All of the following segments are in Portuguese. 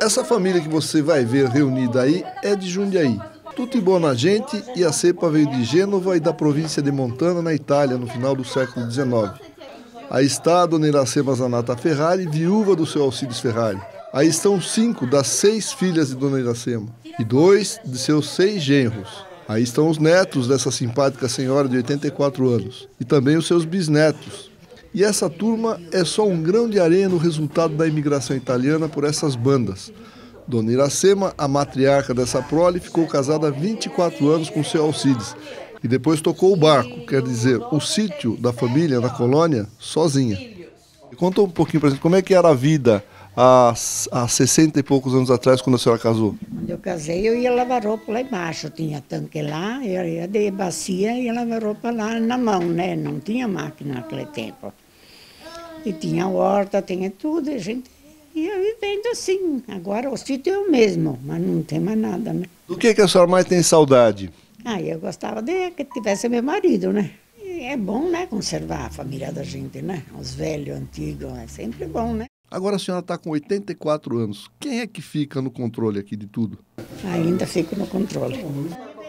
Essa família que você vai ver reunida aí é de Jundiaí. Tutti boa gente e a cepa veio de Gênova e da província de Montana, na Itália, no final do século XIX. Aí está a dona Iracema Zanata Ferrari, viúva do seu Alcides Ferrari. Aí estão cinco das seis filhas de dona Iracema e dois de seus seis genros. Aí estão os netos dessa simpática senhora de 84 anos e também os seus bisnetos. E essa turma é só um grão de areia no resultado da imigração italiana por essas bandas. Dona Iracema, a matriarca dessa prole, ficou casada há 24 anos com seu Alcides e depois tocou o barco, quer dizer, o sítio da família na colônia, sozinha. Conta um pouquinho para gente como é que era a vida há, há 60 e poucos anos atrás, quando a senhora casou. Quando eu casei, eu ia lavar roupa lá embaixo. Tinha tanque lá, eu ia de bacia e ia lavar roupa lá na mão, né? Não tinha máquina naquele tempo. E tinha horta, tinha tudo, a gente ia vivendo assim. Agora o sítio é o mesmo, mas não tem mais nada, né? Do que, que a senhora mais tem saudade? Ah, eu gostava de que tivesse meu marido, né? É bom, né, conservar a família da gente, né? Os velhos, antigos, é sempre bom, né? Agora a senhora está com 84 anos. Quem é que fica no controle aqui de tudo? Ainda fico no controle.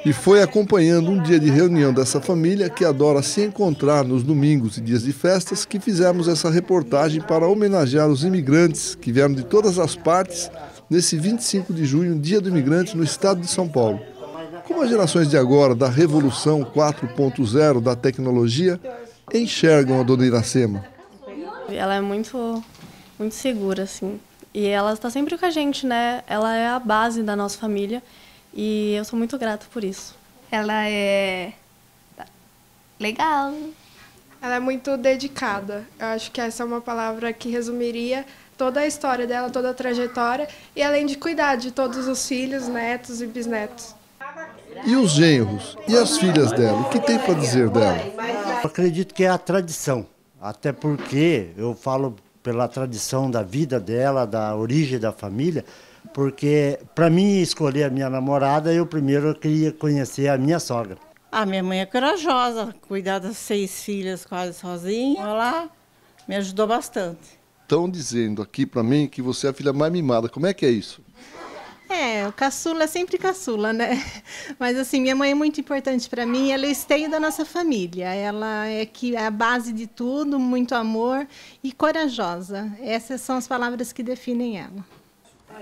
E foi acompanhando um dia de reunião dessa família que adora se encontrar nos domingos e dias de festas que fizemos essa reportagem para homenagear os imigrantes que vieram de todas as partes nesse 25 de junho, Dia do Imigrante, no estado de São Paulo. Como as gerações de agora, da revolução 4.0 da tecnologia, enxergam a dona Iracema? Ela é muito, muito segura, assim. E ela está sempre com a gente, né? Ela é a base da nossa família e eu sou muito grata por isso. Ela é legal. Ela é muito dedicada. Eu acho que essa é uma palavra que resumiria toda a história dela, toda a trajetória, e além de cuidar de todos os filhos, netos e bisnetos. E os genros? E as filhas dela? O que tem para dizer dela? Eu acredito que é a tradição. Até porque eu falo pela tradição da vida dela, da origem da família, porque para mim escolher a minha namorada, eu primeiro queria conhecer a minha sogra. A minha mãe é corajosa, cuidar das seis filhas quase sozinha. Ela me ajudou bastante. Estão dizendo aqui para mim que você é a filha mais mimada. Como é que é isso? É, o caçula é sempre caçula, né? Mas assim, minha mãe é muito importante para mim, ela é esteio da nossa família. Ela é que é a base de tudo, muito amor e corajosa. Essas são as palavras que definem ela.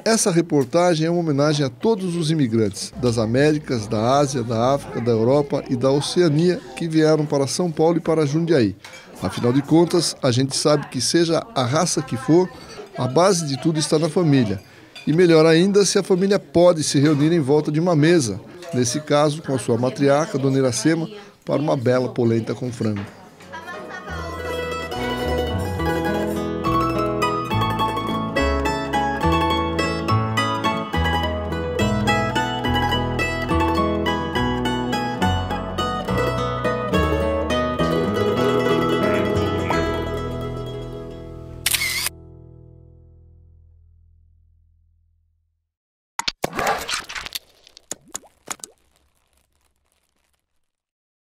Essa reportagem é uma homenagem a todos os imigrantes das Américas, da Ásia, da África, da Europa e da Oceania que vieram para São Paulo e para Jundiaí. Afinal de contas, a gente sabe que seja a raça que for, a base de tudo está na família. E melhor ainda se a família pode se reunir em volta de uma mesa, nesse caso com a sua matriarca, Dona Iracema, para uma bela polenta com frango.